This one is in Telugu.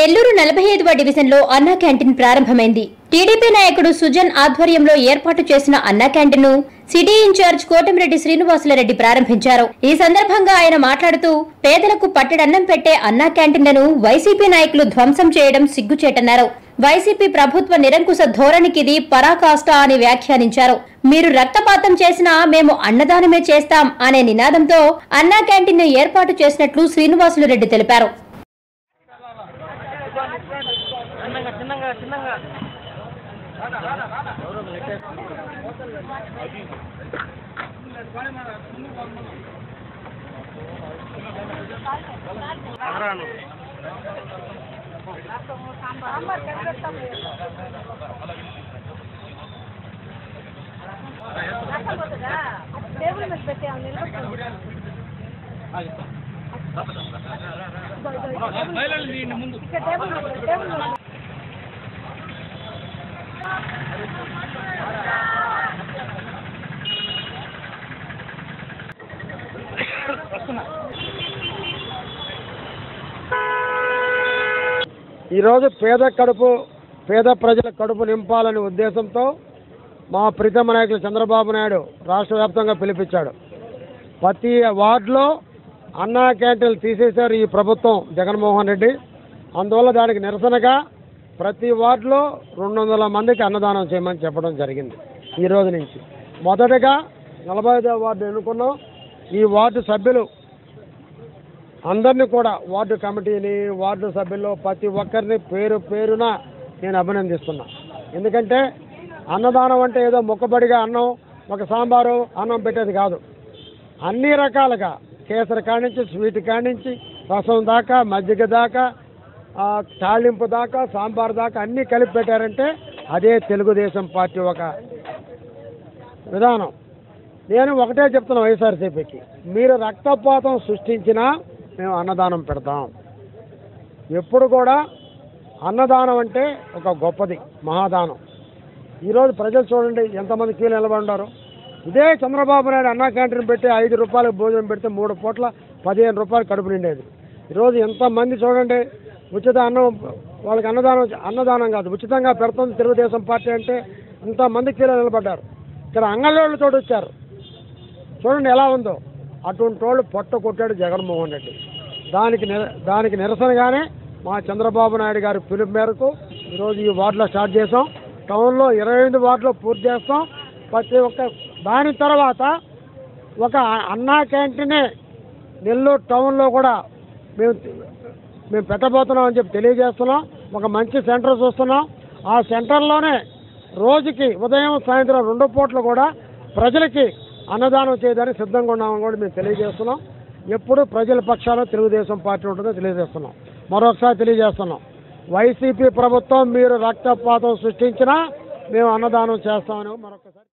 నెల్లూరు నలభై ఐదవ డివిజన్లో అన్నా క్యాంటీన్ ప్రారంభమైంది. టీడీపీ నాయకుడు సుజన్ ఆధ్వర్యంలో ఏర్పాటు చేసిన Anna canteen city incharge Kotamreddy Srinivasulu Reddy ప్రారంభించారు. ఈ సందర్భంగా ఆయన మాట్లాడుతూ పేదలకు పట్టెడన్నం పెట్టే అన్నా క్యాంటీన్లను వైసీపీ నాయకులు ధ్వంసం చేయడం సిగ్గుచేటన్నారు. వైసీపీ ప్రభుత్వ నిరంకుశ ధోరణికిది పరాకాష్ట అని వ్యాఖ్యానించారు. మీరు రక్తపాతం చేసినా మేము అన్నదానమే చేస్తాం అనే నినాదంతో అన్నా క్యాంటీన్ను ఏర్పాటు చేసినట్లు శ్రీనివాసులు రెడ్డి తెలిపారు. టేబుల్ మీద పెట్టాము నిలబడుతుంది ఇక్కడ టేబుల్ మీద టేబుల్ మీద ఈరోజు పేద కడుపు పేద ప్రజల కడుపు నింపాలనే ఉద్దేశంతో మా ప్రీతమ నాయకులు చంద్రబాబు నాయుడు రాష్ట్ర వ్యాప్తంగా పిలిపించాడు. ప్రతి వార్డులో అన్నా క్యాంటీన్లు తీసేశారు ఈ ప్రభుత్వం జగన్మోహన్ రెడ్డి. అందువల్ల దానికి నిరసనగా ప్రతి వార్డులో రెండు వందల మందికి అన్నదానం చేయమని చెప్పడం జరిగింది ఈ రోజు నుంచి. మొదటగా నలభై ఐదవ వార్డు ఎన్నుకున్నాం. ఈ వార్డు సభ్యులు అందరినీ కూడా వార్డు కమిటీని వార్డు సభ్యుల్లో ప్రతి ఒక్కరిని పేరు పేరున నేను అభినందిస్తున్నా. ఎందుకంటే అన్నదానం అంటే ఏదో మొక్కబడిగా అన్నం ఒక సాంబారు అన్నం పెట్టేది కాదు. అన్ని రకాలుగా కేసరి కానించి స్వీట్ కానించి రసం దాకా మజ్జిగ దాకా తాళింపు దాకా సాంబార్ దాకా అన్నీ కలిపి పెట్టారంటే అదే తెలుగుదేశం పార్టీ ఒక విధానం. నేను ఒకటే చెప్తున్నా వైఎస్ఆర్సీపీకి. మీరు రక్తపాతం సృష్టించినా మేము అన్నదానం పెడతాం. ఎప్పుడు కూడా అన్నదానం అంటే ఒక గొప్పది మహాదానం. ఈరోజు ప్రజలు చూడండి ఎంతమంది కీలు నిలబడ్డారు ఇదే చంద్రబాబు నాయుడు అన్నా క్యాంటీన్ పెట్టి ఐదు రూపాయలకు భోజనం పెడితే మూడు పూట్ల పదిహేను రూపాయలు కడుపు నిండేది. ఈరోజు ఎంతమంది చూడండి ఉచిత అన్నం వాళ్ళకి అన్నదానం అన్నదానం కాదు ఉచితంగా పెడుతుంది తెలుగుదేశం పార్టీ అంటే ఇంతమంది కీలో నిలబడ్డారు. ఇక్కడ అంగళ్ళోళ్ళు తోడు వచ్చారు. చూడండి ఎలా ఉందో. అటువంటి వాళ్ళు పొట్ట కొట్టాడు జగన్మోహన్ రెడ్డి. దానికి నిర- దానికి నిరసనగానే మా చంద్రబాబు నాయుడు గారి పిలుపు మేరకు ఈరోజు ఈ వార్డులో స్టార్ట్ చేసాం టౌన్లో ఇరవై ఎనిమిది వార్డులో పూర్తి చేస్తాం. ప్రతి ఒక్క దాని తర్వాత ఒక అన్నా క్యాంటీనే నెల్లూరు టౌన్లో కూడా మేము మేము పెట్టబోతున్నాం అని చెప్పి తెలియజేస్తున్నాం. ఒక మంచి సెంటర్ చూస్తున్నాం. ఆ సెంటర్లోనే రోజుకి ఉదయం సాయంత్రం రెండు పూట్లు కూడా ప్రజలకి అన్నదానం చేయడానికి సిద్ధంగా ఉన్నామని కూడా మేము తెలియజేస్తున్నాం. ఎప్పుడు ప్రజల పక్షాన తెలుగుదేశం పార్టీ ఉంటుందో తెలియజేస్తున్నాం. మరొకసారి తెలియజేస్తున్నాం. వైసీపీ ప్రభుత్వం మీరు రక్తపాతం సృష్టించినా మేము అన్నదానం చేస్తామని మరొకసారి